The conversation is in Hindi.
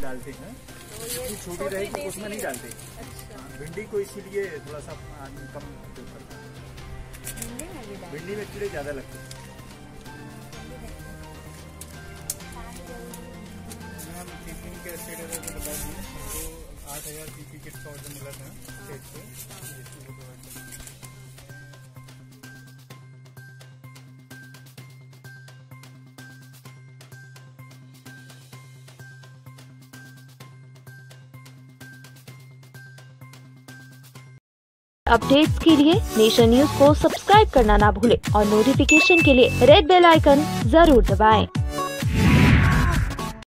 डालते हैं। तो छोटी रहेगी देसी उसमें नहीं डालते। अच्छा। भिंडी को इसीलिए थोड़ा सा आदमी कम उपयोग करता है। भिंडी में में कीड़े ज़्यादा लगते हैं। तो आठ हज़ार पीपी किट का ऑर्डर मिला था स्टेट से अपडेट्स के लिए नेशन न्यूज़ को सब्सक्राइब करना ना भूले और नोटिफिकेशन के लिए रेड बेल आइकन ज़रूर दबाएँ।